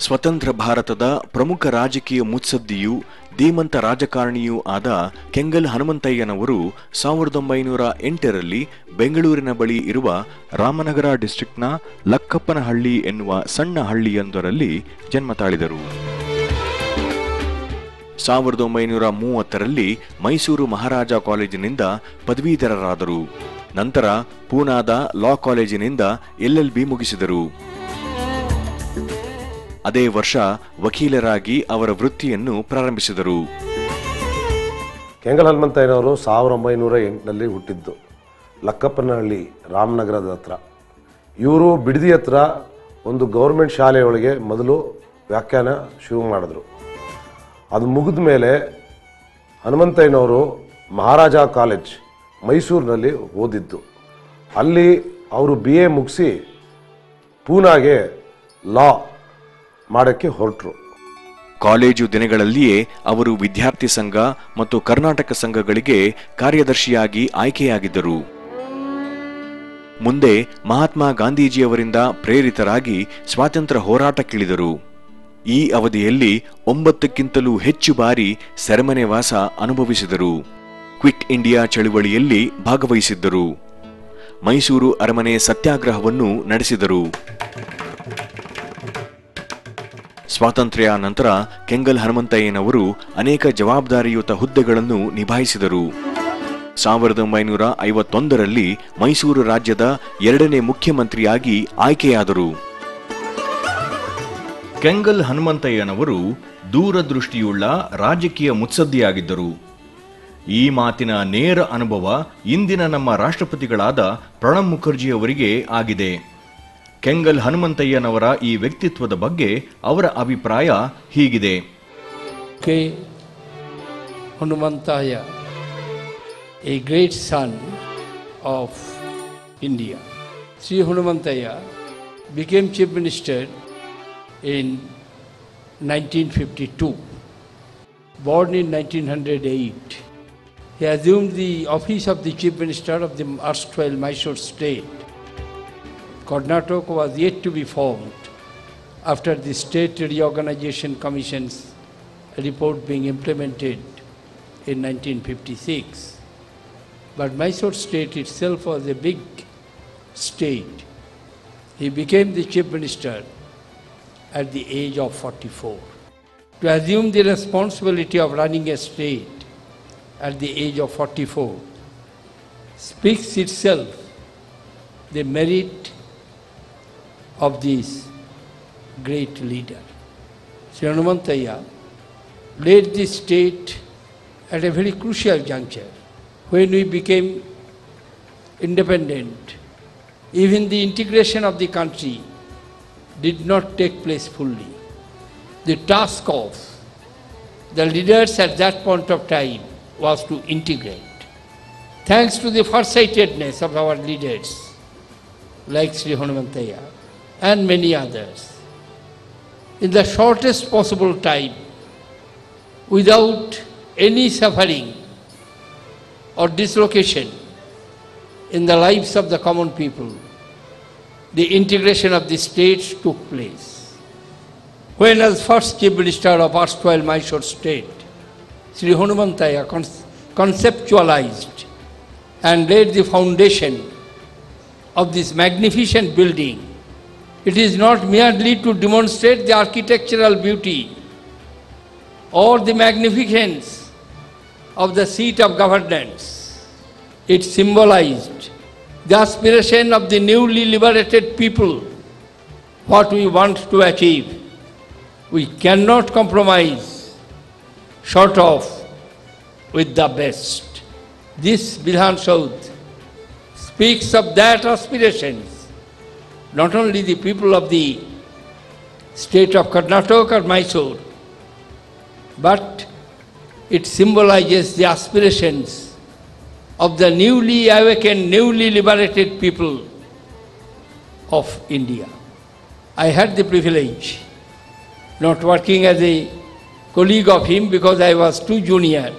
ಸ್ವತಂತ್ರ ಭಾರತದ ಪ್ರಮುಖ ರಾಜಕೀಯ ಮುತ್ಸದ್ದಿಯೂ ಧೀಮಂತ ರಾಜಕಾರಣಿಯೂ ಆದ ಕೆಂಗಲ್ ಹನುಮಂತಯ್ಯನವರು ಸಾವಿರದ ಒಂಬೈನೂರ ಎಂಟರಲ್ಲಿ ಬೆಂಗಳೂರಿನ ಬಳಿ ಇರುವ ರಾಮನಗರ ಡಿಸ್ಟ್ರಿಕ್ಟ್ನ ಲಕ್ಕಪ್ಪನಹಳ್ಳಿ ಎನ್ನುವ ಸಣ್ಣ ಹಳ್ಳಿಯೊಂದರಲ್ಲಿ ಜನ್ಮ ತಾಳಿದರು. ಸಾವಿರದ ಒಂಬೈನೂರ ಮೂವತ್ತರಲ್ಲಿ ಮೈಸೂರು ಮಹಾರಾಜ ಕಾಲೇಜಿನಿಂದ ಪದವೀಧರರಾದರು. ನಂತರ ಪೂನಾದ ಲಾ ಕಾಲೇಜಿನಿಂದ ಎಲ್ಎಲ್ಬಿ ಮುಗಿಸಿದರು. ಅದೇ ವರ್ಷ ವಕೀಲರಾಗಿ ಅವರ ವೃತ್ತಿಯನ್ನು ಪ್ರಾರಂಭಿಸಿದರು. ಕೆಂಗಲ್ ಹನುಮಂತಯ್ಯನವರು ಸಾವಿರದ ಒಂಬೈನೂರ ಎಂಟರಲ್ಲಿ ಹುಟ್ಟಿದ್ದು. ಲಕ್ಕಪ್ಪನಹಳ್ಳಿ, ರಾಮನಗರದ ಹತ್ರ. ಇವರು ಬಿಡದಿ ಹತ್ರ ಒಂದು ಗೌರ್ಮೆಂಟ್ ಶಾಲೆಯೊಳಗೆ ಮೊದಲು ವ್ಯಾಖ್ಯಾನ ಶುರು ಮಾಡಿದ್ರು. ಅದು ಮುಗಿದ ಮೇಲೆ ಹನುಮಂತಯ್ಯನವರು ಮಹಾರಾಜ ಕಾಲೇಜ್ ಮೈಸೂರಿನಲ್ಲಿ ಓದಿದ್ದು. ಅಲ್ಲಿ ಅವರು ಬಿ ಎ ಮುಗಿಸಿ ಪೂನಾಗೆ ಲಾ ಮಾಡೋಕ್ಕೆ ಹೊರಟರು. ಕಾಲೇಜು ದಿನಗಳಲ್ಲಿಯೇ ಅವರು ವಿದ್ಯಾರ್ಥಿ ಸಂಘ ಮತ್ತು ಕರ್ನಾಟಕ ಸಂಘಗಳಿಗೆ ಕಾರ್ಯದರ್ಶಿಯಾಗಿ ಆಯ್ಕೆಯಾಗಿದ್ದರು. ಮುಂದೆ ಮಹಾತ್ಮ ಗಾಂಧೀಜಿಯವರಿಂದ ಪ್ರೇರಿತರಾಗಿ ಸ್ವಾತಂತ್ರ್ಯ ಹೋರಾಟಕ್ಕಿಳಿದರು. ಈ ಅವಧಿಯಲ್ಲಿ ಒಂಬತ್ತಕ್ಕಿಂತಲೂ ಹೆಚ್ಚು ಬಾರಿ ಸೆರೆಮನೆ ವಾಸ ಅನುಭವಿಸಿದರು. ಕ್ವಿಟ್ ಇಂಡಿಯಾ ಚಳುವಳಿಯಲ್ಲಿ ಭಾಗವಹಿಸಿದ್ದರು. ಮೈಸೂರು ಅರಮನೆ ಸತ್ಯಾಗ್ರಹವನ್ನು ನಡೆಸಿದರು. ಸ್ವಾತಂತ್ರ್ಯ ನಂತರ ಕೆಂಗಲ್ ಹನುಮಂತಯ್ಯನವರು ಅನೇಕ ಜವಾಬ್ದಾರಿಯುತ ಹುದ್ದೆಗಳನ್ನು ನಿಭಾಯಿಸಿದರು. ಸಾವಿರದ ಒಂಬೈನೂರ ಐವತ್ತೊಂದರಲ್ಲಿ ಮೈಸೂರು ರಾಜ್ಯದ ಎರಡನೇ ಮುಖ್ಯಮಂತ್ರಿಯಾಗಿ ಆಯ್ಕೆಯಾದರು. ಕೆಂಗಲ್ ಹನುಮಂತಯ್ಯನವರು ದೂರದೃಷ್ಟಿಯುಳ್ಳ ರಾಜಕೀಯ ಮುತ್ಸದ್ದಿಯಾಗಿದ್ದರು. ಈ ಮಾತಿನ ನೇರ ಅನುಭವ ಇಂದಿನ ನಮ್ಮ ರಾಷ್ಟ್ರಪತಿಗಳಾದ ಪ್ರಣಬ್ ಮುಖರ್ಜಿಯವರಿಗೆ ಆಗಿದೆ. ಕೆಂಗಲ್ ಹನುಮಂತಯ್ಯನವರ ಈ ವ್ಯಕ್ತಿತ್ವದ ಬಗ್ಗೆ ಅವರ ಅಭಿಪ್ರಾಯ ಹೀಗಿದೆ K. Hanumantaya, a great son of India. Sri Hanumantaya became Chief Minister in 1952. Born in 1908, he assumed the office of the Chief Minister of the erstwhile Mysore state. Karnataka was yet to be formed after the State Reorganization Commission's report being implemented in 1956. But Mysore state itself was a big state. He became the chief minister at the age of 44. To assume the responsibility of running a state at the age of 44 speaks itself the merit of this great leader. Sri Hanumantaya led the state at a very crucial juncture when we became independent. Even the integration of the country did not take place fully. The task of the leaders at that point of time was to integrate. Thanks to the farsightedness of our leaders, like Sri Hanumantaya and many others, in the shortest possible time, without any suffering or dislocation in the lives of the common people, the integration of the states took place. When as first Chief Minister of erstwhile Mysore state, Sri Hanumantaya con- conceptualized and laid the foundation of this magnificent building, it is not merely to demonstrate the architectural beauty or the magnificence of the seat of governance. It symbolized the aspiration of the newly liberated people, what we want to achieve. We cannot compromise short of with the best. This Bilhan Saud speaks of that aspirations. Not only the people of the state of Karnataka or Mysore, but it symbolizes the aspirations of the newly awakened, newly liberated people of India. I had the privilege, not working as a colleague of him because I was too junior,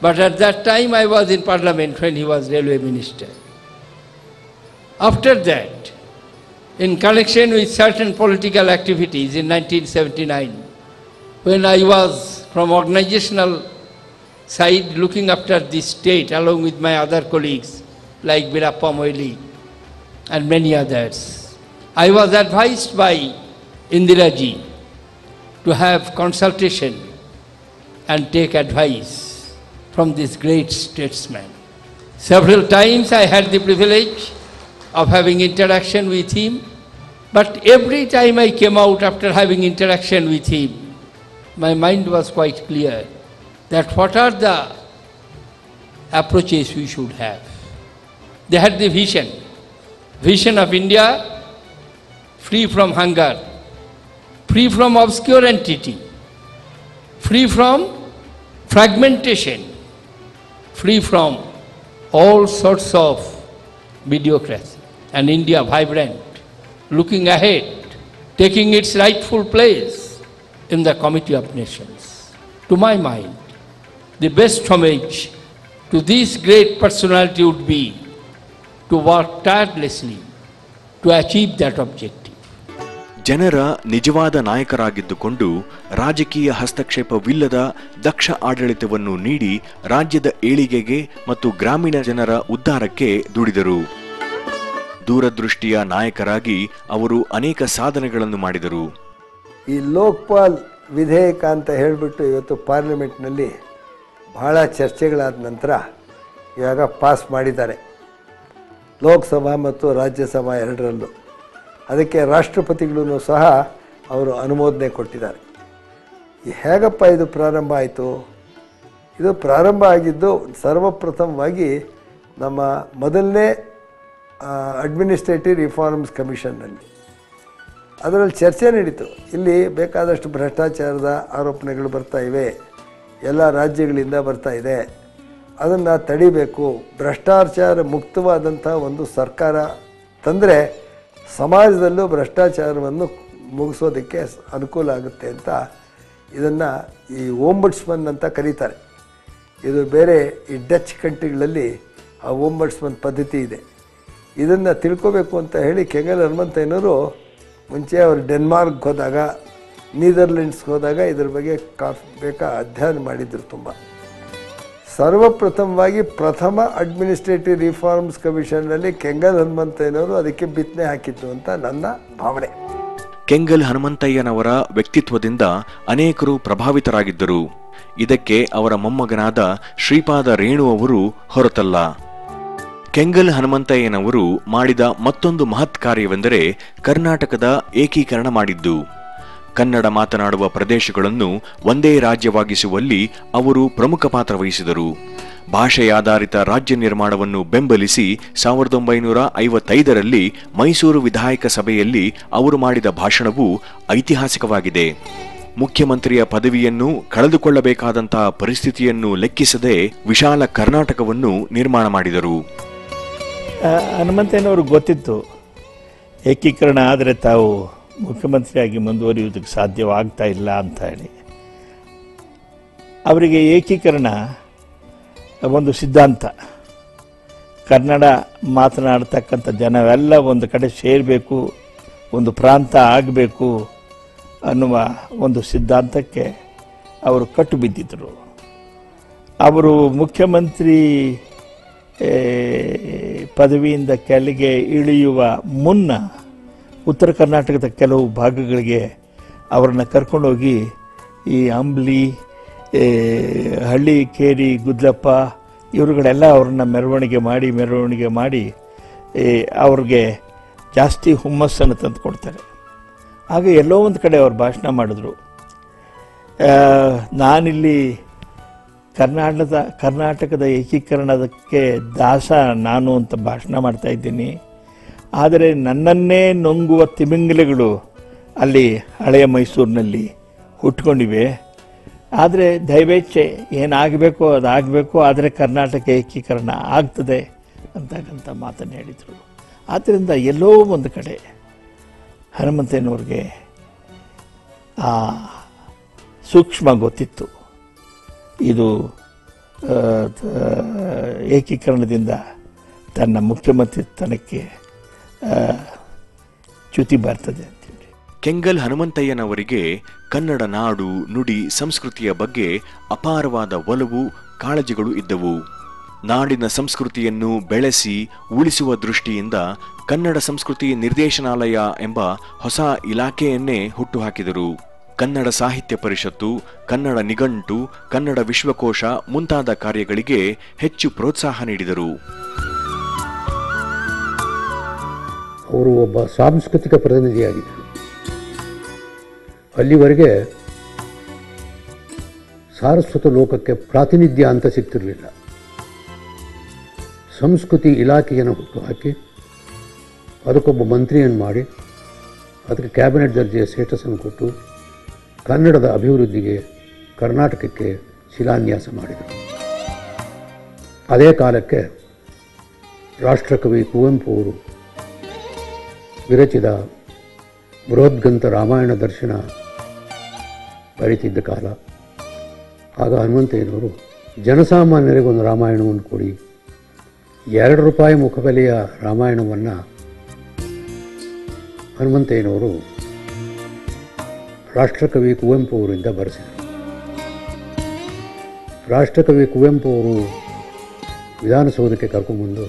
but at that time I was in parliament when he was railway minister. After that, in connection with certain political activities in 1979, when I was from organizational side looking after the state along with my other colleagues like Birappa Moili and many others. I was advised by Indira ji to have consultation and take advice from this great statesman. Several times I had the privilege of having interaction with him, but every time I came out after having interaction with him, my mind was quite clear that what are the approaches we should have. They had the vision, vision of India free from hunger, free from obscurity, free from fragmentation, free from all sorts of mediocrity, and India vibrant, looking ahead, taking its rightful place in the Committee of Nations. To my mind, the best homage to this great personality would be to work tirelessly to achieve that objective. ಜನರ ನಿಜವಾದ ನಾಯಕರಾಗಿದ್ದುಕೊಂಡು ರಾಜಕೀಯ ಹಸ್ತಕ್ಷೇಪವಿಲ್ಲದ ದಕ್ಷ ಆಡಳಿತವನ್ನು ನೀಡಿ ರಾಜ್ಯದ ಏಳಿಗೆಗೆ ಮತ್ತು ಗ್ರಾಮೀಣ ಜನರ ಉದ್ಧಾರಕ್ಕೆ ದುಡಿದರು ದೂರದೃಷ್ಟಿಯ ನಾಯಕರಾಗಿ ಅವರು ಅನೇಕ ಸಾಧನೆಗಳನ್ನು ಮಾಡಿದರು. ಈ ಲೋಕ್ಪಾಲ್ ವಿಧೇಯಕ ಅಂತ ಹೇಳಿಬಿಟ್ಟು ಇವತ್ತು ಪಾರ್ಲಿಮೆಂಟ್ನಲ್ಲಿ ಬಹಳ ಚರ್ಚೆಗಳಾದ ನಂತರ ಇವಾಗ ಪಾಸ್ ಮಾಡಿದ್ದಾರೆ. ಲೋಕಸಭಾ ಮತ್ತು ರಾಜ್ಯಸಭಾ ಎರಡರಲ್ಲೂ. ಅದಕ್ಕೆ ರಾಷ್ಟ್ರಪತಿಗಳೂ ಸಹ ಅವರು ಅನುಮೋದನೆ ಕೊಟ್ಟಿದ್ದಾರೆ. ಹೇಗಪ್ಪ ಇದು ಪ್ರಾರಂಭ ಆಯಿತು? ಇದು ಪ್ರಾರಂಭ ಆಗಿದ್ದು ಸರ್ವಪ್ರಥಮವಾಗಿ ನಮ್ಮ ಮೊದಲನೇ ಅಡ್ಮಿನಿಸ್ಟ್ರೇಟಿವ್ ರಿಫಾರ್ಮ್ಸ್ ಕಮಿಷನ್ನಲ್ಲಿ ಅದರಲ್ಲಿ ಚರ್ಚೆ ನಡೀತು. ಇಲ್ಲಿ ಬೇಕಾದಷ್ಟು ಭ್ರಷ್ಟಾಚಾರದ ಆರೋಪಣೆಗಳು ಬರ್ತಾ ಇವೆ. ಎಲ್ಲ ರಾಜ್ಯಗಳಿಂದ ಬರ್ತಾ ಇದೆ. ಅದನ್ನು ತಡಿಬೇಕು. ಭ್ರಷ್ಟಾಚಾರ ಮುಕ್ತವಾದಂಥ ಒಂದು ಸರ್ಕಾರ ತಂದರೆ ಸಮಾಜದಲ್ಲೂ ಭ್ರಷ್ಟಾಚಾರವನ್ನು ಮುಗಿಸೋದಕ್ಕೆ ಅನುಕೂಲ ಆಗುತ್ತೆ ಅಂತ ಇದನ್ನು ಈ ಓಂಬಡ್ಸ್ಮನ್ ಅಂತ ಕರೀತಾರೆ. ಇದು ಬೇರೆ ಈ ಡಚ್ ಕಂಟ್ರಿಗಳಲ್ಲಿ ಆ ಓಂಬಡ್ಸ್ಮನ್ ಪದ್ಧತಿ ಇದೆ. ಇದನ್ನು ತಿಳ್ಕೋಬೇಕು ಅಂತ ಹೇಳಿ ಕೆಂಗಲ್ ಹನುಮಂತಯ್ಯನವರು ಮುಂಚೆ ಅವರು ಡೆನ್ಮಾರ್ಕ್ಗೆ ಹೋದಾಗ, ನೀದರ್ಲೆಂಡ್ಸ್ಗೆ ಹೋದಾಗ ಇದ್ರ ಬಗ್ಗೆ ಕಾಫ್ ಬೇಕಾ ಅಧ್ಯಯನ ಮಾಡಿದ್ರು ತುಂಬ. ಸರ್ವಪ್ರಥಮವಾಗಿ ಪ್ರಥಮ ಅಡ್ಮಿನಿಸ್ಟ್ರೇಟಿವ್ ರಿಫಾರ್ಮ್ಸ್ ಕಮಿಷನ್ನಲ್ಲಿ ಕೆಂಗಲ್ ಹನುಮಂತಯ್ಯನವರು ಅದಕ್ಕೆ ಬಿತ್ತನೆ ಹಾಕಿದ್ದು ಅಂತ ನನ್ನ ಭಾವನೆ. ಕೆಂಗಲ್ ಹನುಮಂತಯ್ಯನವರ ವ್ಯಕ್ತಿತ್ವದಿಂದ ಅನೇಕರು ಪ್ರಭಾವಿತರಾಗಿದ್ದರು. ಇದಕ್ಕೆ ಅವರ ಮೊಮ್ಮಗನಾದ ಶ್ರೀಪಾದ ರೇಣು ಅವರು ಹೊರತಲ್ಲ. ಕೆಂಗಲ್ ಹನುಮಂತಯ್ಯನವರು ಮಾಡಿದ ಮತ್ತೊಂದು ಮಹತ್ ಕಾರ್ಯವೆಂದರೆ ಕರ್ನಾಟಕದ ಏಕೀಕರಣ ಮಾಡಿದ್ದು. ಕನ್ನಡ ಮಾತನಾಡುವ ಪ್ರದೇಶಗಳನ್ನು ಒಂದೇ ರಾಜ್ಯವಾಗಿಸುವಲ್ಲಿ ಅವರು ಪ್ರಮುಖ ಪಾತ್ರ ವಹಿಸಿದರು. ಭಾಷೆಯಾಧಾರಿತ ರಾಜ್ಯ ನಿರ್ಮಾಣವನ್ನು ಬೆಂಬಲಿಸಿ ಸಾವಿರದ ಒಂಬೈನೂರ ಐವತ್ತೈದರಲ್ಲಿ ಮೈಸೂರು ವಿಧಾಯಕ ಸಭೆಯಲ್ಲಿ ಅವರು ಮಾಡಿದ ಭಾಷಣವು ಐತಿಹಾಸಿಕವಾಗಿದೆ. ಮುಖ್ಯಮಂತ್ರಿಯ ಪದವಿಯನ್ನು ಕಳೆದುಕೊಳ್ಳಬೇಕಾದಂತಹ ಪರಿಸ್ಥಿತಿಯನ್ನು ಲೆಕ್ಕಿಸದೆ ವಿಶಾಲ ಕರ್ನಾಟಕವನ್ನು ನಿರ್ಮಾಣ ಮಾಡಿದರು. ಹನುಮಂತಯ್ಯನವ್ರಿಗೆ ಗೊತ್ತಿತ್ತು, ಏಕೀಕರಣ ಆದರೆ ತಾವು ಮುಖ್ಯಮಂತ್ರಿಯಾಗಿ ಮುಂದುವರಿಯುವುದಕ್ಕೆ ಸಾಧ್ಯವಾಗ್ತಾ ಇಲ್ಲ ಅಂತ ಹೇಳಿ. ಅವರಿಗೆ ಏಕೀಕರಣ ಒಂದು ಸಿದ್ಧಾಂತ. ಕನ್ನಡ ಮಾತನಾಡ್ತಕ್ಕಂಥ ಜನವೆಲ್ಲ ಒಂದು ಕಡೆ ಸೇರಬೇಕು, ಒಂದು ಪ್ರಾಂತ ಆಗಬೇಕು ಅನ್ನುವ ಒಂದು ಸಿದ್ಧಾಂತಕ್ಕೆ ಅವರು ಕಟ್ಟು ಬಿದ್ದಿದ್ದರು ಅವರು ಮುಖ್ಯಮಂತ್ರಿ ಪದವಿಯಿಂದ ಕೆಳಗೆ ಇಳಿಯುವ ಮುನ್ನ ಉತ್ತರ ಕರ್ನಾಟಕದ ಕೆಲವು ಭಾಗಗಳಿಗೆ ಅವರನ್ನು ಕರ್ಕೊಂಡೋಗಿ ಈ ಅಂಬ್ಲಿ ಹಳ್ಳಿ, ಕೇರಿ ಗುದ್ಲಪ್ಪ ಇವರುಗಳೆಲ್ಲ ಅವ್ರನ್ನ ಮೆರವಣಿಗೆ ಮಾಡಿ ಮೆರವಣಿಗೆ ಮಾಡಿ ಅವ್ರಿಗೆ ಜಾಸ್ತಿ ಹುಮ್ಮಸ್ಸನ್ನು ತಂದು ಕೊಡ್ತಾರೆ. ಹಾಗೆ ಎಲ್ಲೋ ಒಂದು ಕಡೆ ಅವ್ರು ಭಾಷಣ ಮಾಡಿದ್ರು. ನಾನಿಲ್ಲಿ ಕರ್ನಾಟಕದ ಕರ್ನಾಟಕದ ಏಕೀಕರಣಕ್ಕೆ ದಾಸ ನಾನು ಅಂತ ಭಾಷಣ ಮಾಡ್ತಾ ಇದ್ದೀನಿ. ಆದರೆ ನನ್ನನ್ನೇ ನೊಂಗುವ ತಿಮಿಂಗಿಲಗಳು ಅಲ್ಲಿ ಹಳೆಯ ಮೈಸೂರಿನಲ್ಲಿ ಹುಟ್ಕೊಂಡಿವೆ. ಆದರೆ ದಯವೇಚ್ಛೆ ಏನಾಗಬೇಕು ಅದಾಗಬೇಕು, ಆದರೆ ಕರ್ನಾಟಕ ಏಕೀಕರಣ ಆಗ್ತದೆ ಅಂತಕ್ಕಂಥ ಮಾತನ್ನು ಹೇಳಿದರು. ಆದ್ದರಿಂದ ಎಲ್ಲೋ ಒಂದು ಕಡೆ ಹನುಮಂತೇನವ್ರಿಗೆ ಆ ಸೂಕ್ಷ್ಮ ಗೊತ್ತಿತ್ತು. ಇದು ಏಕೀಕರಣದಿಂದ ತನ್ನ ಮುಖ್ಯಮಂತ್ರಿತನಕ್ಕೆ ಚ್ಯುತಿ ಬರ್ತದೆ ಅಂತೇಳಿ. ಕೆಂಗಲ್ ಹನುಮಂತಯ್ಯನವರಿಗೆ ಕನ್ನಡ ನಾಡು, ನುಡಿ, ಸಂಸ್ಕೃತಿಯ ಬಗ್ಗೆ ಅಪಾರವಾದ ಒಲವು, ಕಾಳಜಿಗಳು ಇದ್ದವು. ನಾಡಿನ ಸಂಸ್ಕೃತಿಯನ್ನು ಬೆಳೆಸಿ, ಉಳಿಸುವ ದೃಷ್ಟಿಯಿಂದ ಕನ್ನಡ ಸಂಸ್ಕೃತಿ ನಿರ್ದೇಶನಾಲಯ ಎಂಬ ಹೊಸ ಇಲಾಖೆಯನ್ನೇ ಹುಟ್ಟುಹಾಕಿದರು ಕನ್ನಡ ಸಾಹಿತ್ಯ ಪರಿಷತ್ತು, ಕನ್ನಡ ನಿಘಂಟು, ಕನ್ನಡ ವಿಶ್ವಕೋಶ ಮುಂತಾದ ಕಾರ್ಯಗಳಿಗೆ ಹೆಚ್ಚು ಪ್ರೋತ್ಸಾಹ ನೀಡಿದರು. ಅವರು ಒಬ್ಬ ಸಾಂಸ್ಕೃತಿಕ ಪ್ರತಿನಿಧಿಯಾಗಿದ್ದರು ಅಲ್ಲಿವರೆಗೆ ಸಾರಸ್ವತ ಲೋಕಕ್ಕೆ ಪ್ರಾತಿನಿಧ್ಯ ಅಂತ ಸಿಗ್ತಿರಲಿಲ್ಲ. ಸಂಸ್ಕೃತಿ ಇಲಾಖೆಯನ್ನು ಹುಟ್ಟುಹಾಕಿ ಅದಕ್ಕೊಬ್ಬ ಮಂತ್ರಿಯನ್ನು ಮಾಡಿ, ಅದಕ್ಕೆ ಕ್ಯಾಬಿನೆಟ್ ದರ್ಜೆಯ ಸ್ಟೇಟಸನ್ನು ಕೊಟ್ಟು ಕನ್ನಡದ ಅಭಿವೃದ್ಧಿಗೆ ಕರ್ನಾಟಕಕ್ಕೆ ಶಿಲಾನ್ಯಾಸ ಮಾಡಿದರು. ಅದೇ ಕಾಲಕ್ಕೆ ರಾಷ್ಟ್ರಕವಿ ಕುವೆಂಪು ಅವರು ವಿರಚಿದ ಬೃಹದ್ಗಂಥ ರಾಮಾಯಣ ದರ್ಶನ ಬರೀತಿದ್ದ ಕಾಲ. ಆಗ ಹನುಮಂತಯ್ಯನವರು ಜನಸಾಮಾನ್ಯರಿಗೆ ಒಂದು ರಾಮಾಯಣವನ್ನು ಕೊಡಿ, ಎರಡು ರೂಪಾಯಿ ಮುಖಬೆಲೆಯ ರಾಮಾಯಣವನ್ನು ಹನುಮಂತಯ್ಯನವರು ರಾಷ್ಟ್ರಕವಿ ಕುವೆಂಪು ಅವರಿಂದ ಬರೆಸಿದರು ರಾಷ್ಟ್ರಕವಿ ಕುವೆಂಪು ಅವರು ವಿಧಾನಸೌಧಕ್ಕೆ ಕರ್ಕೊಂಡ್ಬಂದು,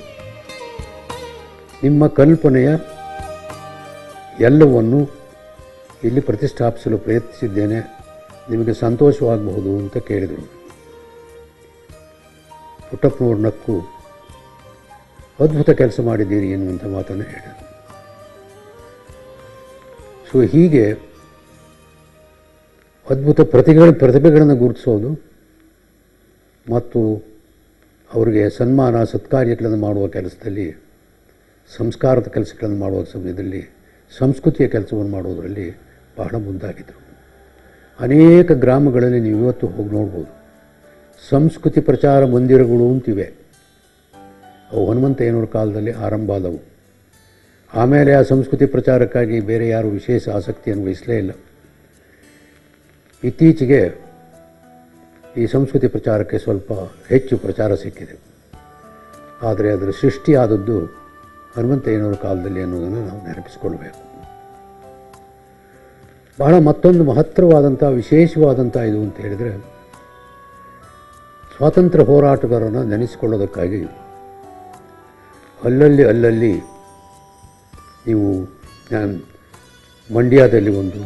ನಿಮ್ಮ ಕಲ್ಪನೆಯ ಎಲ್ಲವನ್ನು ಇಲ್ಲಿ ಪ್ರತಿಷ್ಠಾಪಿಸಲು ಪ್ರಯತ್ನಿಸಿದ್ದೇನೆ, ನಿಮಗೆ ಸಂತೋಷವಾಗಬಹುದು ಅಂತ ಕೇಳಿದರು. ಪುಟ್ಟಪ್ಪನವ್ರ ನಕ್ಕು, ಅದ್ಭುತ ಕೆಲಸ ಮಾಡಿದ್ದೀರಿ ಎನ್ನುವಂಥ ಮಾತನ್ನು ಹೇಳಿದರು. ಸೊ ಹೀಗೆ ಅದ್ಭುತ ಪ್ರತಿಗಳ, ಪ್ರತಿಭೆಗಳನ್ನು ಗುರುತಿಸೋದು ಮತ್ತು ಅವರಿಗೆ ಸನ್ಮಾನ, ಸತ್ಕಾರ್ಯಗಳನ್ನು ಮಾಡುವ ಕೆಲಸದಲ್ಲಿ, ಸಂಸ್ಕಾರದ ಕೆಲಸಗಳನ್ನು ಮಾಡುವ ಸಮಯದಲ್ಲಿ, ಸಂಸ್ಕೃತಿಯ ಕೆಲಸವನ್ನು ಮಾಡೋದರಲ್ಲಿ ಬಹಳ ಮುಂದಾಗಿದ್ದರು. ಅನೇಕ ಗ್ರಾಮಗಳಲ್ಲಿ ನೀವು ಇವತ್ತು ಹೋಗಿ ನೋಡ್ಬೋದು. ಸಂಸ್ಕೃತಿ ಪ್ರಚಾರ ಮಂದಿರಗಳು ಅಂತಿವೆ. ಅವು ಹನುಮಂತಯ್ಯನವ್ರ ಕಾಲದಲ್ಲಿ ಆರಂಭ ಆದವು. ಆಮೇಲೆ ಆ ಸಂಸ್ಕೃತಿ ಪ್ರಚಾರಕ್ಕಾಗಿ ಬೇರೆ ಯಾರು ವಿಶೇಷ ಆಸಕ್ತಿಯನ್ನು ವಹಿಸಲೇ ಇಲ್ಲ. ಇತ್ತೀಚೆಗೆ ಈ ಸಂಸ್ಕೃತಿ ಪ್ರಚಾರಕ್ಕೆ ಸ್ವಲ್ಪ ಹೆಚ್ಚು ಪ್ರಚಾರ ಸಿಕ್ಕಿದೆ. ಆದರೆ ಅದರ ಸೃಷ್ಟಿಯಾದದ್ದು ಹನುಮಂತಯ್ಯನವರ ಕಾಲದಲ್ಲಿ ಅನ್ನೋದನ್ನು ನಾವು ನೆನಪಿಸಿಕೊಳ್ಬೇಕು ಬಹಳ ಮತ್ತೊಂದು ಮಹತ್ತರವಾದಂಥ, ವಿಶೇಷವಾದಂಥ ಇದು ಅಂತ ಹೇಳಿದರೆ, ಸ್ವಾತಂತ್ರ್ಯ ಹೋರಾಟಗಾರರನ್ನು ನೆನೆಸಿಕೊಳ್ಳೋದಕ್ಕಾಗಿ ಅಲ್ಲಲ್ಲಿ ಅಲ್ಲಲ್ಲಿ ನೀವು ಮಂಡ್ಯದಲ್ಲಿ ಒಂದು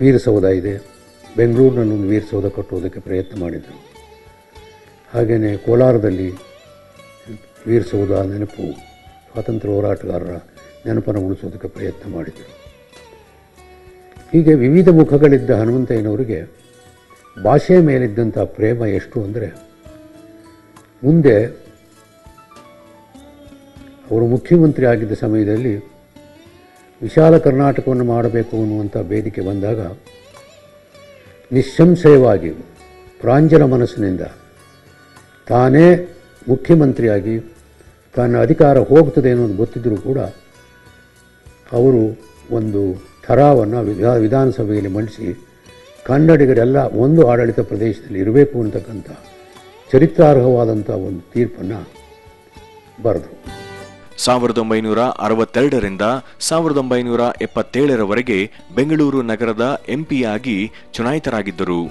ವೀರಸೌಧ ಇದೆ. ಬೆಂಗಳೂರಿನಲ್ಲಿ ಒಂದು ವೀರಸೌಧ ಕಟ್ಟುವುದಕ್ಕೆ ಪ್ರಯತ್ನ ಮಾಡಿದರು. ಹಾಗೆಯೇ ಕೋಲಾರದಲ್ಲಿ ವೀರಸೌಧ ನೆನಪು, ಸ್ವಾತಂತ್ರ್ಯ ಹೋರಾಟಗಾರರ ನೆನಪನ್ನು ಉಳಿಸೋದಕ್ಕೆ ಪ್ರಯತ್ನ ಮಾಡಿದರು. ಹೀಗೆ ವಿವಿಧ ಮುಖಗಳಿದ್ದ ಹನುಮಂತಯ್ಯನವರಿಗೆ ಭಾಷೆಯ ಮೇಲಿದ್ದಂಥ ಪ್ರೇಮ ಎಷ್ಟು ಅಂದರೆ, ಮುಂದೆ ಅವರು ಮುಖ್ಯಮಂತ್ರಿ ಆಗಿದ್ದ ಸಮಯದಲ್ಲಿ ವಿಶಾಲ ಕರ್ನಾಟಕವನ್ನು ಮಾಡಬೇಕು ಅನ್ನುವಂಥ ಬೇಡಿಕೆ ಬಂದಾಗ ನಿಸ್ಸಂಶಯವಾಗಿ ಪ್ರಾಂಜಲ ಮನಸ್ಸಿನಿಂದ ತಾನೇ ಮುಖ್ಯಮಂತ್ರಿಯಾಗಿ ತನ್ನ ಅಧಿಕಾರ ಹೋಗ್ತದೆ ಅನ್ನೋದು ಗೊತ್ತಿದ್ದರೂ ಕೂಡ ಅವರು ಒಂದು ಥರಾವನ್ನು ವಿಧಾ ವಿಧಾನಸಭೆಯಲ್ಲಿ ಮಂಡಿಸಿ ಕನ್ನಡಿಗರೆಲ್ಲ ಒಂದು ಆಡಳಿತ ಪ್ರದೇಶದಲ್ಲಿ ಇರಬೇಕು ಅಂತಕ್ಕಂಥ ಚರಿತ್ರಾರ್ಹವಾದಂಥ ಒಂದು ತೀರ್ಪನ್ನು ಬರೆದರು. ಸಾವಿರದ ಒಂಬೈನೂರ ಅರವತ್ತೆರಡರಿಂದ ಸಾವಿರದ ಒಂಬೈನೂರ ಎಪ್ಪತ್ತೇಳರವರೆಗೆ ಬೆಂಗಳೂರು ನಗರದ ಎಂಪಿಯಾಗಿ ಚುನಾಯಿತರಾಗಿದ್ದರು.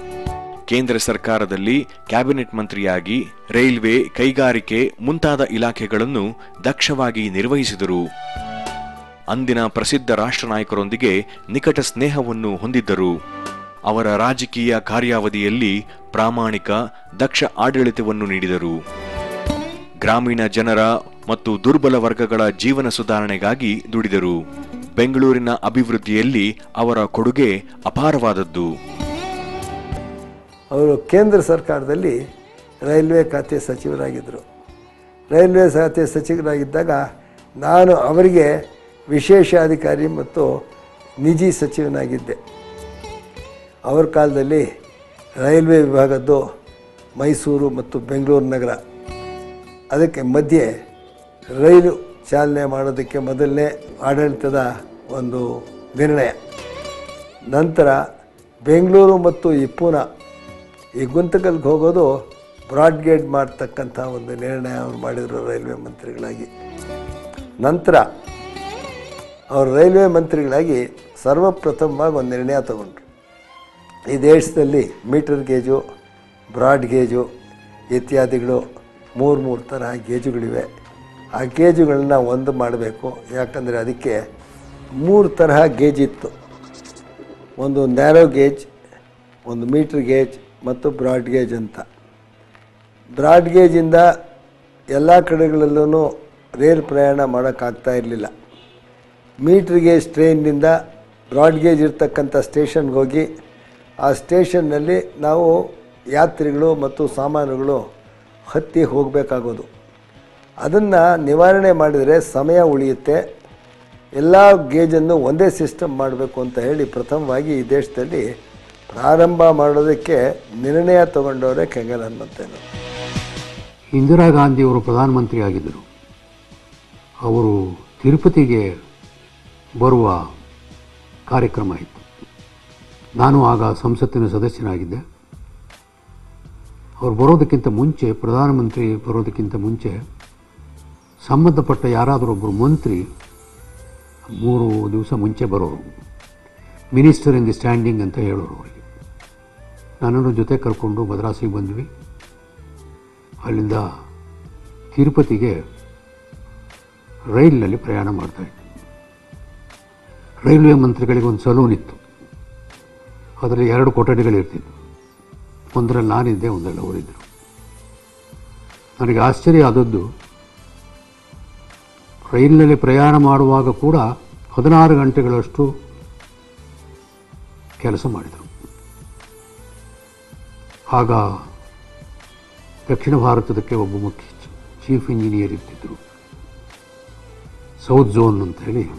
ಕೇಂದ್ರ ಸರ್ಕಾರದಲ್ಲಿ ಕ್ಯಾಬಿನೆಟ್ ಮಂತ್ರಿಯಾಗಿ ರೈಲ್ವೆ ಕೈಗಾರಿಕೆ ಮುಂತಾದ ಇಲಾಖೆಗಳನ್ನು ದಕ್ಷವಾಗಿ ನಿರ್ವಹಿಸಿದರು. ಅಂದಿನ ಪ್ರಸಿದ್ಧ ರಾಷ್ಟ್ರ ನಾಯಕರೊಂದಿಗೆ ನಿಕಟ ಸ್ನೇಹವನ್ನು ಹೊಂದಿದ್ದರು. ಅವರ ರಾಜಕೀಯ ಕಾರ್ಯಾವಧಿಯಲ್ಲಿ ಪ್ರಾಮಾಣಿಕ ದಕ್ಷ ಆಡಳಿತವನ್ನು ನೀಡಿದರು. ಗ್ರಾಮೀಣ ಜನರ ಮತ್ತು ದುರ್ಬಲ ವರ್ಗಗಳ ಜೀವನ ಸುಧಾರಣೆಗಾಗಿ ದುಡಿದರು. ಬೆಂಗಳೂರಿನ ಅಭಿವೃದ್ಧಿಯಲ್ಲಿ ಅವರ ಕೊಡುಗೆ ಅಪಾರವಾದದ್ದು. ಅವರು ಕೇಂದ್ರ ಸರ್ಕಾರದಲ್ಲಿ ರೈಲ್ವೆ ಖಾತೆ ಸಚಿವರಾಗಿದ್ದರು. ರೈಲ್ವೆ ಖಾತೆ ಸಚಿವರಾಗಿದ್ದಾಗ ನಾನು ಅವರಿಗೆ ವಿಶೇಷ ಅಧಿಕಾರಿ ಮತ್ತು ನಿಜಿ ಸಚಿವನಾಗಿದ್ದೆ. ಅವರ ಕಾಲದಲ್ಲಿ ರೈಲ್ವೆ ವಿಭಾಗದ್ದು ಮೈಸೂರು ಮತ್ತು ಬೆಂಗಳೂರು ನಗರ. ಅದಕ್ಕೆ ಮಧ್ಯೆ ರೈಲು ಚಾಲನೆ ಮಾಡೋದಕ್ಕೆ ಮೊದಲನೇ ಆಡಳಿತದ ಒಂದು ನಿರ್ಣಯ. ನಂತರ ಬೆಂಗಳೂರು ಮತ್ತು ಈ ಈ ಗುಂತಕಲ್ಗೆ ಹೋಗೋದು ಬ್ರಾಡ್ಗೇಡ್ ಮಾಡ್ತಕ್ಕಂಥ ಒಂದು ನಿರ್ಣಯ ಅವ್ರು ಮಾಡಿದರು ರೈಲ್ವೆ ಮಂತ್ರಿಗಳಾಗಿ. ನಂತರ ಅವರು ರೈಲ್ವೆ ಮಂತ್ರಿಗಳಾಗಿ ಸರ್ವಪ್ರಥಮವಾಗಿ ಒಂದು ನಿರ್ಣಯ ತಗೊಂಡ್ರು. ಈ ದೇಶದಲ್ಲಿ ಮೀಟರ್ ಗೇಜು, ಬ್ರಾಡ್ ಗೇಜು ಇತ್ಯಾದಿಗಳು ಮೂರು ಮೂರು ಥರ ಗೇಜುಗಳಿವೆ. ಆ ಗೇಜುಗಳನ್ನ ಒಂದು ಮಾಡಬೇಕು. ಯಾಕಂದರೆ ಅದಕ್ಕೆ ಮೂರು ತರಹ ಗೇಜ್ ಇತ್ತು. ಒಂದು ನ್ಯಾರೋ ಗೇಜ್, ಒಂದು ಮೀಟ್ರ್ ಗೇಜ್ ಮತ್ತು ಬ್ರಾಡ್ ಗೇಜ್ ಅಂತ. ಬ್ರಾಡ್ ಗೇಜಿಂದ ಎಲ್ಲ ಕಡೆಗಳಲ್ಲೂ ರೈಲ್ ಪ್ರಯಾಣ ಮಾಡೋಕ್ಕಾಗ್ತಾ ಇರಲಿಲ್ಲ. ಮೀಟ್ರ್ ಗೇಜ್ ಟ್ರೈನಿಂದ ಬ್ರಾಡ್ ಗೇಜ್ ಇರ್ತಕ್ಕಂಥ ಸ್ಟೇಷನ್ಗೆ ಹೋಗಿ ಆ ಸ್ಟೇಷನ್ನಲ್ಲಿ ನಾವು ಯಾತ್ರಿಗಳು ಮತ್ತು ಸಾಮಾನುಗಳು ಹತ್ತಿ ಹೋಗಬೇಕಾಗೋದು. ಅದನ್ನು ನಿವಾರಣೆ ಮಾಡಿದರೆ ಸಮಯ ಉಳಿಯುತ್ತೆ. ಎಲ್ಲ ಗೇಜನ್ನು ಒಂದೇ ಸಿಸ್ಟಮ್ ಮಾಡಬೇಕು ಅಂತ ಹೇಳಿ ಪ್ರಥಮವಾಗಿ ಈ ದೇಶದಲ್ಲಿ ಪ್ರಾರಂಭ ಮಾಡೋದಕ್ಕೆ ನಿರ್ಣಯ ತಗೊಂಡವರೇ ಕೆಂಗಲ್ ಹನುಮಂತಯ್ಯನವರು ಇಂದಿರಾ ಗಾಂಧಿಯವರು ಪ್ರಧಾನಮಂತ್ರಿ ಆಗಿದ್ದರು. ಅವರು ತಿರುಪತಿಗೆ ಬರುವ ಕಾರ್ಯಕ್ರಮ ಇತ್ತು. ನಾನು ಆಗ ಸಂಸತ್ತಿನ ಸದಸ್ಯನಾಗಿದ್ದೆ. ಅವರು ಬರೋದಕ್ಕಿಂತ ಮುಂಚೆ, ಪ್ರಧಾನಮಂತ್ರಿ ಬರೋದಕ್ಕಿಂತ ಮುಂಚೆ ಸಂಬಂಧಪಟ್ಟ ಯಾರಾದರೂ ಒಬ್ಬರು ಮಂತ್ರಿ, ಮೂರು ದಿವಸ ಮುಂಚೆ ಬರೋರು ಮಿನಿಸ್ಟರ್ ಇನ್ ದಿ ಸ್ಟ್ಯಾಂಡಿಂಗ್ ಅಂತ ಹೇಳೋರು ಅವರಿಗೆ. ನನ್ನನ್ನು ಜೊತೆ ಕರ್ಕೊಂಡು ಮದ್ರಾಸಿಗೆ ಬಂದ್ವಿ. ಅಲ್ಲಿಂದ ತಿರುಪತಿಗೆ ರೈಲಿನಲ್ಲಿ ಪ್ರಯಾಣ ಮಾಡ್ತಾ ಇದ್ದೆ. ರೈಲ್ವೆ ಮಂತ್ರಿಗಳಿಗೆ ಒಂದು ಸಲೂನ್ ಇತ್ತು. ಅದರಲ್ಲಿ ಎರಡು ಕೊಠಡಿಗಳಿರ್ತಿತ್ತು ಒಂದರಲ್ಲಿ ನಾನಿದ್ದೆ, ಒಂದರಲ್ಲಿ ಅವರಿದ್ದರು. ನನಗೆ ಆಶ್ಚರ್ಯ ಆದದ್ದು ರೈಲಿನಲ್ಲಿ ಪ್ರಯಾಣ ಮಾಡುವಾಗ ಕೂಡ ಹದಿನಾರು ಗಂಟೆಗಳಷ್ಟು ಕೆಲಸ ಮಾಡಿದರು. ಆಗ ದಕ್ಷಿಣ ಭಾರತದಕ್ಕೆ ಒಬ್ಬ ಮುಖ್ಯ ಚೀಫ್ ಇಂಜಿನಿಯರ್ ಇದ್ದಿದ್ದರು ಸೌತ್ ಝೋನ್ ಅಂತ ಹೇಳಿ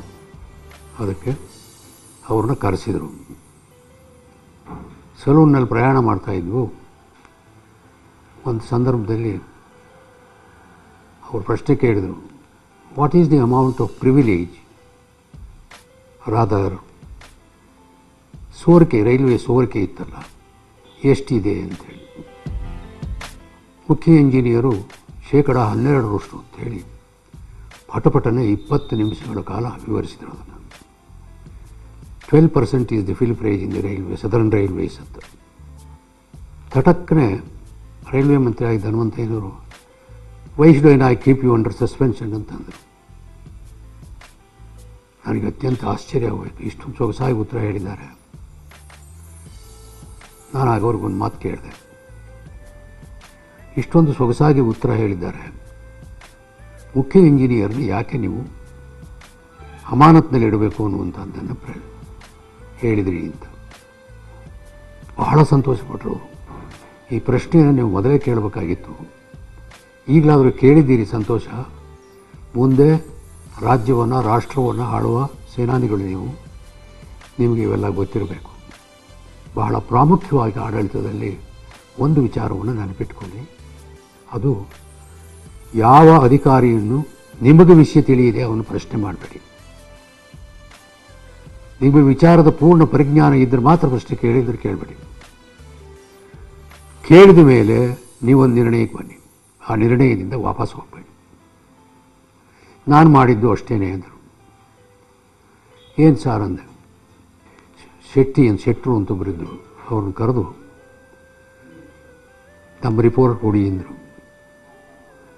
ಅದಕ್ಕೆ ಅವ್ರನ್ನ ಕರೆಸಿದರು. ಸಲೂನ್ನಲ್ಲಿ ಪ್ರಯಾಣ ಮಾಡ್ತಾ ಇದ್ವು. ಒಂದು ಸಂದರ್ಭದಲ್ಲಿ ಅವರು ಪ್ರಶ್ನೆ ಕೇಳಿದರು what is the amount of privilege rather, ಸೋರಿಕೆ, ರೈಲ್ವೆ ಸೋರಿಕೆ ಇತ್ತಲ್ಲ, ಎಷ್ಟಿದೆ ಅಂತೇಳಿ. ಮುಖ್ಯ ಇಂಜಿನಿಯರು ಶೇಕಡ ಹನ್ನೆರಡರಷ್ಟು ಅಂತೇಳಿ ಪಟಪಟನೆ ಇಪ್ಪತ್ತು ನಿಮಿಷಗಳ ಕಾಲ ವಿವರಿಸಿದರು ಅದನ್ನು. Twelve percent is the fill price in the railway southern railways ಅಂತ. ತಟಕ್ಕನೆ ರೈಲ್ವೆ ಮಂತ್ರಿ ಆಗಿ ಧನ್ವಂತಯ್ಯನವರು why should I keep you under suspension ಅಂತಂದರು? ನನಗೆ ಅತ್ಯಂತ ಆಶ್ಚರ್ಯವಾಯಿತು ಇಷ್ಟು ಸೊಗಸಾಗಿ ಉತ್ತರ ಹೇಳಿದ್ದಾರೆ. ನಾನು ಆಗ ಅವ್ರಿಗೊಂದು ಮಾತು ಕೇಳಿದೆ. ಇಷ್ಟೊಂದು ಸೊಗಸಾಗಿ ಉತ್ತರ ಹೇಳಿದ್ದಾರೆ. ಮುಖ್ಯ ಇಂಜಿನಿಯರ್ನ ಯಾಕೆ ನೀವು ಅಮಾನತ್ನಲ್ಲಿ ಇಡಬೇಕು ಅನ್ನುವಂಥದ್ದನ್ನು ಪ್ರ, ಹೇಳಿದ್ರಿ ಅಂತ. ಬಹಳ ಸಂತೋಷಪಟ್ಟರು ಈ ಪ್ರಶ್ನೆಯನ್ನು ನೀವು ಮೊದಲೇ ಕೇಳಬೇಕಾಗಿತ್ತು. ಈಗಲಾದರೂ ಕೇಳಿದ್ದೀರಿ ಸಂತೋಷ? ಮುಂದೆ ರಾಜ್ಯವನ್ನು, ರಾಷ್ಟ್ರವನ್ನು ಆಳುವ ಸೇನಾನಿಗಳು ನೀವು. ನಿಮಗೆ ಇವೆಲ್ಲ ಗೊತ್ತಿರಬೇಕು. ಬಹಳ ಪ್ರಾಮುಖ್ಯವಾಗಿ ಆಡಳಿತದಲ್ಲಿ ಒಂದು ವಿಚಾರವನ್ನು ನೆನಪಿಟ್ಕೊಳ್ಳಿ. ಅದು ಯಾವ ಅಧಿಕಾರಿಯನ್ನು ನಿಮಗೆ ವಿಷಯ ತಿಳಿಯಿದೆ ಅವನು ಪ್ರಶ್ನೆ ಮಾಡಬೇಡಿ. ನಿಮ್ಮ ವಿಚಾರದ ಪೂರ್ಣ ಪರಿಜ್ಞಾನ ಇದ್ದರೆ ಮಾತ್ರ ಪ್ರಶ್ನೆ ಕೇಳಿದ್ರೆ ಕೇಳಬೇಡಿ. ಕೇಳಿದ ಮೇಲೆ ನೀವೊಂದು ನಿರ್ಣಯಕ್ಕೆ ಬನ್ನಿ. ಆ ನಿರ್ಣಯದಿಂದ ವಾಪಸ್ ಹೋಗಬೇಡಿ. ನಾನು ಮಾಡಿದ್ದು ಅಷ್ಟೇನೆ ಅಂದರು. ಏನು ಸಾರ್ ಅಂದೆ? ಶೆಟ್ಟಿ ಅಂತ ಶೆಟ್ಟರು ಅಂತ ಒಬ್ಬರಿದ್ದರು ಅವ್ರನ್ನ ಕರೆದು ತಮ್ಮ ರಿಪೋರ್ಟ್ ಕೊಡಿ ಅಂದರು.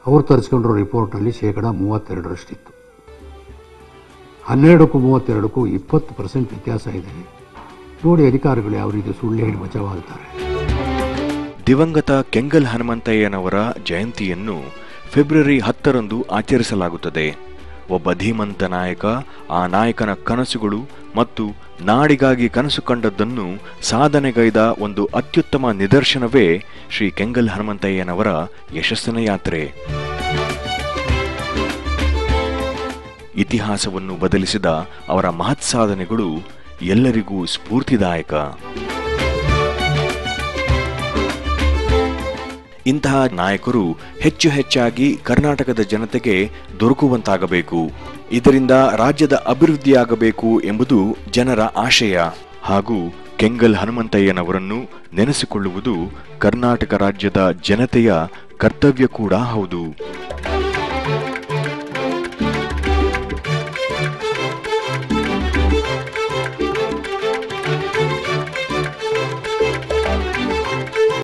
ಅವ್ರು ತರಿಸ್ಕೊಂಡಿರೋ ರಿಪೋರ್ಟ್ನಲ್ಲಿ ಶೇಕಡ ಮೂವತ್ತೆರಡರಷ್ಟಿತ್ತು. ಹನ್ನೆರಡಕ್ಕೂ ಮೂವತ್ತೆರಡಕ್ಕೂ ಇಪ್ಪತ್ತು ಪರ್ಸೆಂಟ್ ವ್ಯತ್ಯಾಸ ಇದೆ. ನೋಡಿ ಅಧಿಕಾರಿಗಳು ಯಾವ ರೀತಿ ಸುಳ್ಳು ಹೇಳಿ ಬಚಾವಾಗ್ತಾರೆ ದಿವಂಗತ ಕೆಂಗಲ್ ಹನುಮಂತಯ್ಯನವರ ಜಯಂತಿಯನ್ನು ಫೆಬ್ರವರಿ ಹತ್ತರಂದು ಆಚರಿಸಲಾಗುತ್ತದೆ. ಒಬ್ಬ ಧೀಮಂತ ನಾಯಕ, ಆ ನಾಯಕನ ಕನಸುಗಳು ಮತ್ತು ನಾಡಿಗಾಗಿ ಕನಸು ಕಂಡದ್ದನ್ನು ಸಾಧನೆಗೈದ ಒಂದು ಅತ್ಯುತ್ತಮ ನಿದರ್ಶನವೇ ಶ್ರೀ ಕೆಂಗಲ್ ಹನುಮಂತಯ್ಯನವರ ಯಶಸ್ಸಿನ ಯಾತ್ರೆ. ಇತಿಹಾಸವನ್ನು ಬದಲಿಸಿದ ಅವರ ಮಹತ್ ಸಾಧನೆಗಳು ಎಲ್ಲರಿಗೂ ಸ್ಫೂರ್ತಿದಾಯಕ. ಇಂತಹ ನಾಯಕರು ಹೆಚ್ಚು ಹೆಚ್ಚಾಗಿ ಕರ್ನಾಟಕದ ಜನತೆಗೆ ದೊರಕುವಂತಾಗಬೇಕು. ಇದರಿಂದ ರಾಜ್ಯದ ಅಭಿವೃದ್ಧಿಯಾಗಬೇಕು ಎಂಬುದು ಜನರ ಆಶಯ. ಹಾಗೂ ಕೆಂಗಲ್ ಹನುಮಂತಯ್ಯನವರನ್ನು ನೆನೆಸಿಕೊಳ್ಳುವುದು ಕರ್ನಾಟಕ ರಾಜ್ಯದ ಜನತೆಯ ಕರ್ತವ್ಯ ಕೂಡ ಹೌದು.